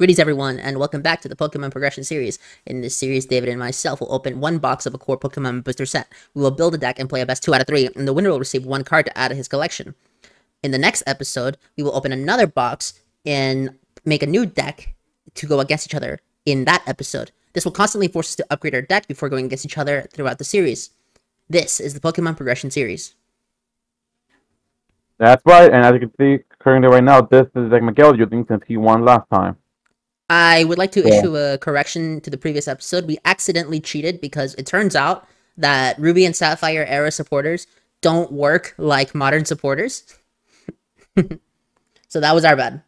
Greetings everyone, and welcome back to the Pokemon Progression Series. In this series, David and myself will open one box of a core Pokemon booster set. We will build a deck and play a best 2 out of 3, and the winner will receive one card to add to his collection. In the next episode, we will open another box and make a new deck to go against each other in that episode. This will constantly force us to upgrade our deck before going against each other throughout the series. This is the Pokemon Progression Series. That's right, and as you can see currently right now, this is the deck Miguel using since he won last time. I would like to Yeah. issue a correction to the previous episode. We accidentally cheated because it turns out that Ruby and Sapphire era supporters don't work like modern supporters. so that was our bad.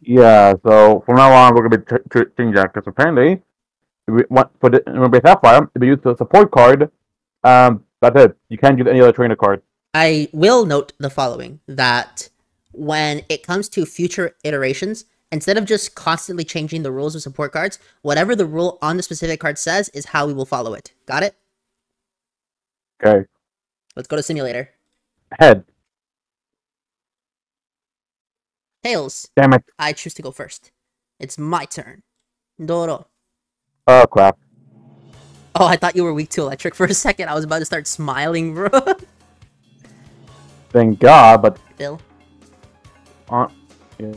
Yeah, so from now on, we're going to be ch- ch- changing that because apparently, we want, for the Ruby Sapphire, if you use the support card, um, that's it. You can't use any other trainer card. I will note the following that when it comes to future iterations, instead of just constantly changing the rules of support cards, whatever the rule on the specific card says is how we will follow it. Got it? Okay, Let's go to simulator. head. Tails. Damn it. I choose to go first. It's my turn. Doro. Oh, crap. Oh, I thought you were weak to electric for a second. I was about to start smiling, bro. Thank God, but, Bill, uh, yeah.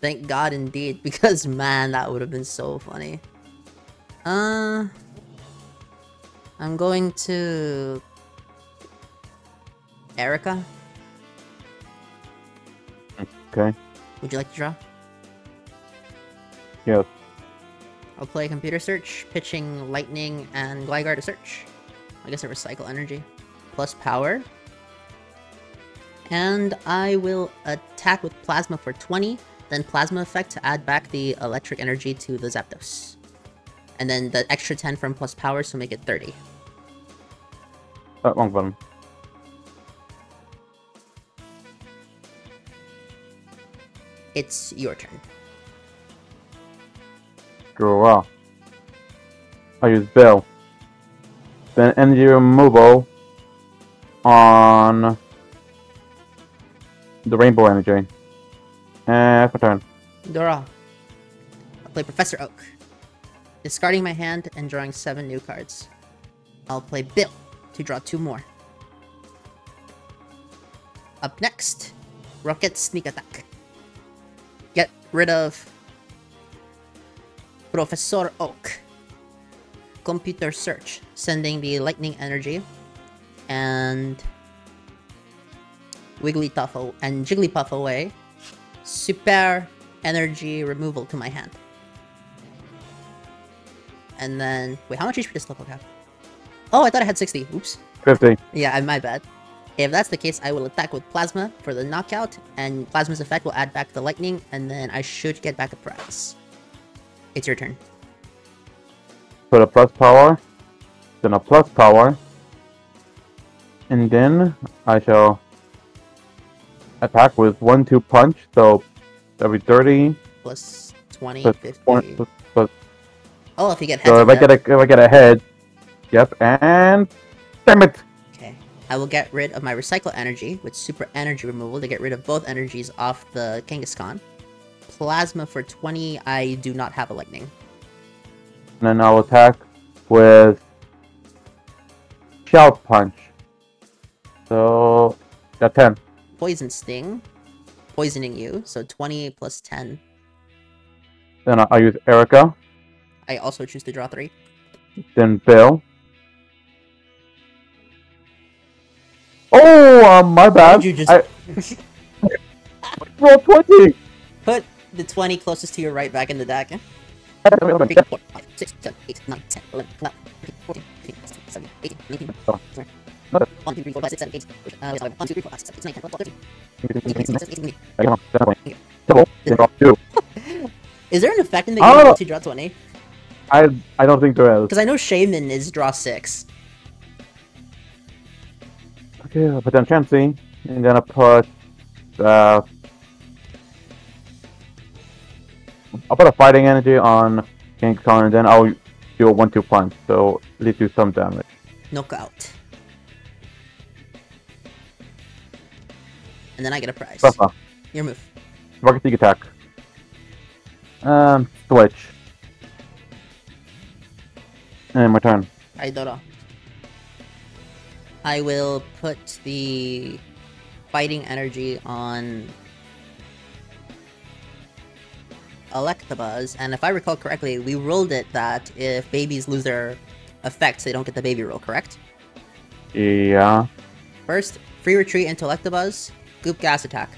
Thank God indeed, because man, that would have been so funny. Uh, I'm going to Erica. Okay, Would you like to draw? yes. I'll play computer search, pitching lightning and Gligar to search. I guess I recycle energy. Plus power. And I will attack with plasma for 20, then plasma effect to add back the electric energy to the Zapdos. And then the extra 10 from plus power, so make it 30. Uh, wrong button. It's your turn. Draw. I use Bill. Then energy removal on the rainbow energy. Uh, for turn. Dora. I'll play Professor Oak. Discarding my hand and drawing 7 new cards. I'll play Bill to draw 2 more. Up next, Rocket Sneak Attack. Get rid of Professor Oak. Computer Search, sending the lightning energy and Wigglytuff and Jigglypuff away. Super energy removal to my hand. And then, wait, how much HP does Slowpoke have? Oh, I thought I had 60. Oops. 50. Yeah, I- my bad. If that's the case, I will attack with Plasma for the knockout, and Plasma's effect will add back the lightning, and then I should get back a prize. It's your turn. Put a plus power. Then a plus power. And then I shall attack with 1 2 punch. So that'll be 30. Plus 20, Plus 50. one- plus- plus- Oh, if you get heads So if I get a if I get a head. Yep, and damn it! Okay. I will get rid of my recycle energy with super energy removal to get rid of both energies off the Kangaskhan. Plasma for 20, I do not have a lightning. And then I'll attack with Shell Punch. So got 10. Poison Sting, poisoning you, so 20 plus 10. Then I'll use Erica. I also choose to draw 3. Then Bill. Oh, um, my bad. you just I roll 20. put the 20 closest to your right back in the deck? 3, 4, 5, 6, 7, 8, 9, 10, 11, 12, 13, 14, 15, 16, 17, 18, 19, 20, 21, 1, 2, 3, 4, 5, 6, 7, 8, uh, 1, 2, 3, 4, 5, 6, 7, 8, 9, 10, 11, 12, 13, 14, 15, 16, 17, 18, 19. I got him. Definitely. Double. Then draw two. Is there an effect in the Oh! game to draw 20? I I don't think there is. Because I know Shaman is draw 6. Okay, I'll put down Chansey, and then I'll put uh, I'll put a fighting energy on King Kong, and then I'll do a one-two punch, so at least do some damage. Knockout. And then I get a prize. Your move. Rocket Sneak Attack. Um, switch. And my turn. I know. I will put the fighting energy on Electabuzz, and if I recall correctly, we ruled it that if babies lose their effects, they don't get the baby roll, correct? Yeah. First, free retreat into Electabuzz, Goop Gas attack.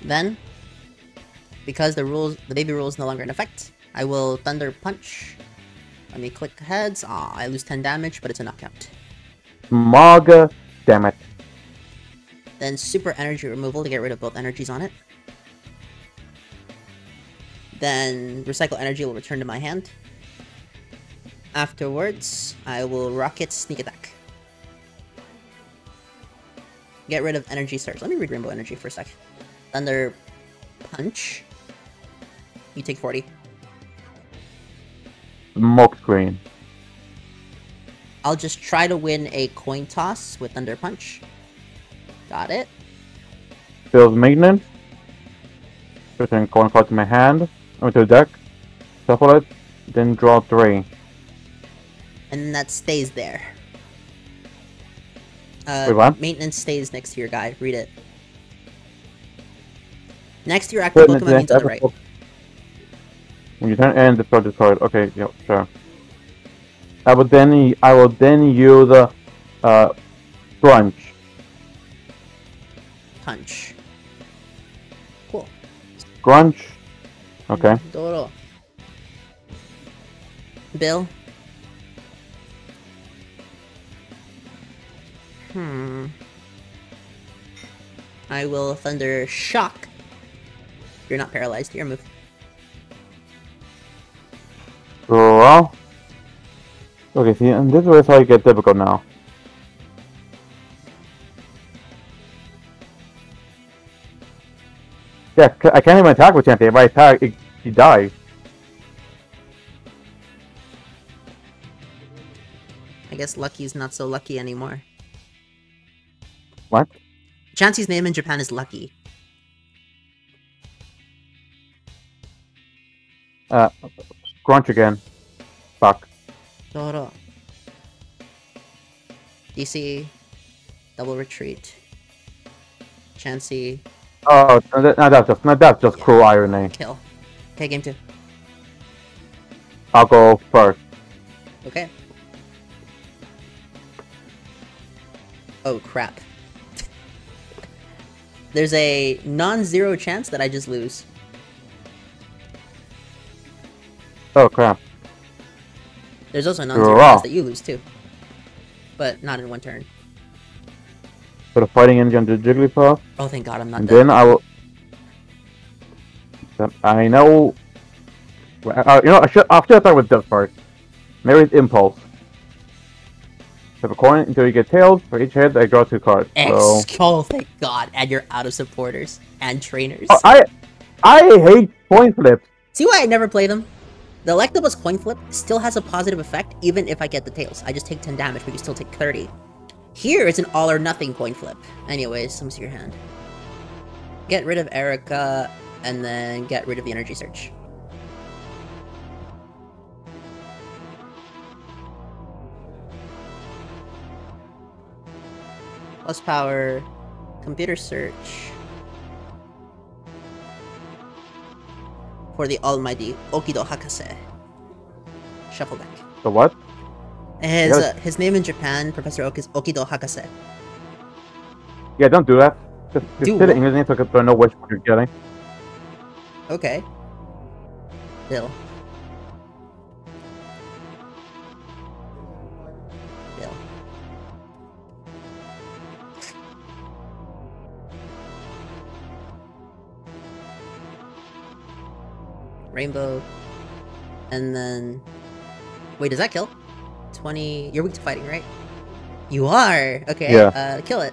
Then, because the rules, the baby rule is no longer in effect, I will Thunder Punch. Let me click heads. Ah, I lose 10 damage, but it's a knockout. Smog. Damn it. Then Super Energy Removal to get rid of both energies on it. Then Recycle Energy will return to my hand. Afterwards, I will Rocket Sneak Attack. Get rid of Energy Surge. Let me read Rainbow Energy for a sec. Thunder Punch. You take 40. Smoke screen. I'll just try to win a coin toss with Thunder Punch. Got it. Feels maintenance. Return coin card to my hand. Or to the deck. Shuffle it. Then draw three. And that stays there. Uh, Wait, what? Maintenance stays next to your guy. Read it. Next to your active Put it into Pokemon means on the right. When you turn and discard this card. Okay, yep, sure. I will then I will then use a uh, brunch. Punch. Cool. Grunch. Okay. Doro. Bill. Hmm. I will Thunder Shock. You're not paralyzed. Your move. Well. Okay, see, and this is where it's how get difficult now. Yeah, I can't even attack with Championship. If I attack, it, he dies. I guess Lucky's not so lucky anymore. What? Chansey's name in Japan is Lucky. Uh, Grunch again. Fuck. Doro. DC. Double retreat. Chansey. Oh, no, that- no, that's just, no, that's just cruel irony. Kill. Okay, game two. I'll go first. Okay. Oh crap. There's a non-zero chance that I just lose. Oh crap. There's also a non-zero chance that you lose too. But not in one turn. Put a fighting energy on the Jigglypuff. Oh thank god I'm not And dead. then I will. I know. Uh, you know, I should. I should start with this first. Mary's Impulse. Flip a coin until you get tails. For each head, I draw two cards. So Oh thank god. And you're out of supporters and trainers. Oh, I, I hate coin flips. See why I never play them? The Electabuzz coin flip still has a positive effect even if I get the tails. I just take 10 damage, but you still take 30. Here is an all or nothing coin flip. Anyways, let me see your hand. Get rid of Erica, and then get rid of the energy search. Power, computer search. For the almighty Okido Hakase. Shuffle deck. The what? His, uh, his name in Japan, Professor Oki- Okido Hakase. Yeah, don't do that. Just, just Do say the? English name so I can know which one you're getting. Okay. Bill. Rainbow. And then... Wait, does that kill? 20... You're weak to fighting, right? You are! Okay, Yeah. uh, kill it.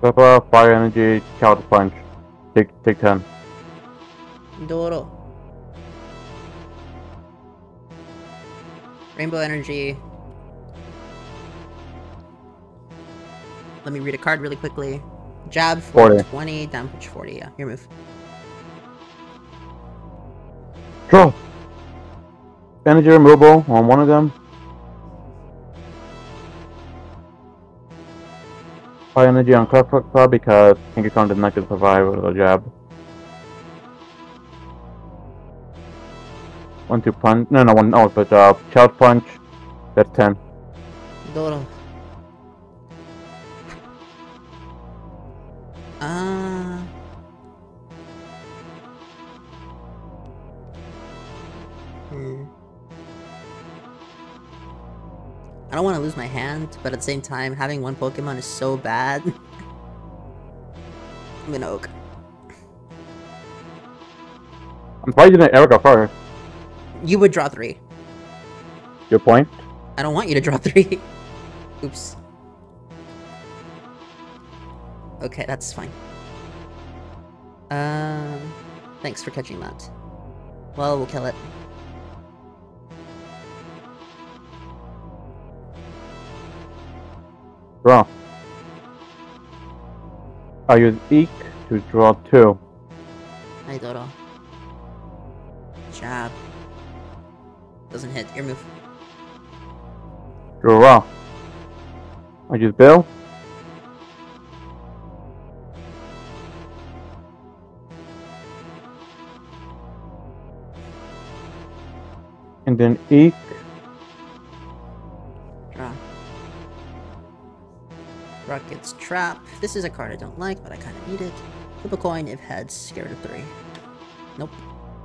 Pepper, Fire Energy, Counter Punch. Take, take 10. Doro. Rainbow Energy. Let me read a card really quickly. Jab for 40. 20, damage 40, yeah, your move. Draw. Energy removal on one of them. High energy on Clockwork Club because King Kong did not get survive with a jab. One two punch. No, no, one. No, but uh, child punch. That's ten. Dodo. Hmm. I don't want to lose my hand, but at the same time, having one Pokemon is so bad. I'm gonna Oak. I'm probably gonna Erica first. You would draw three. Your point. I don't want you to draw three. Oops. Okay, that's fine. Um, thanks for catching that. Well, we'll kill it. Draw. I use Eek to draw two. Hi, Dodo. Jab. Doesn't hit. Your move. Draw. I use Bill. And then Eek. Rocket's Trap. This is a card I don't like, but I kind of need it. Flip a coin if heads. Scared of three. Nope.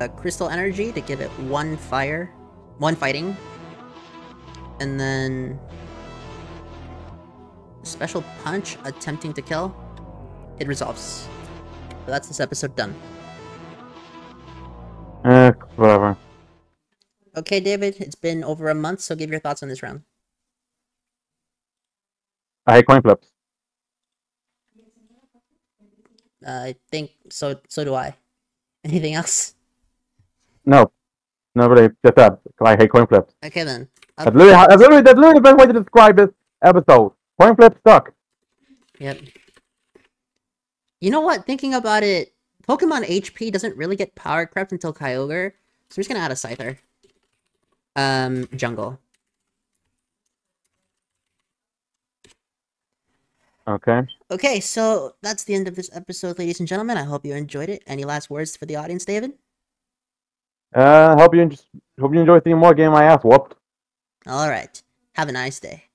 A Crystal Energy to give it one fire. One fighting. And then... Special Punch attempting to kill. It resolves. So that's this episode done. Eh, whatever. Okay, David, it's been over a month, so give your thoughts on this round. I hate coin flips. Uh, I think so. So do I. Anything else? No. Nobody just that. I hate coin flips. Okay then. Uh, That's literally, how, that's literally, that's literally the best way to describe this episode. Coin flips suck. Yep. You know what? Thinking about it, Pokemon HP doesn't really get power crept until Kyogre, so I'm just gonna add a Scyther. Um, Jungle. Okay. Okay, so that's the end of this episode, ladies and gentlemen. I hope you enjoyed it. Any last words for the audience, David? Uh, hope you en- hope you enjoy seeing more game my ass whooped. All right. Have a nice day.